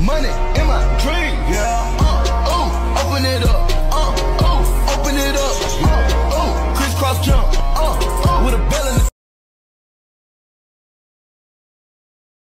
Money in my dream.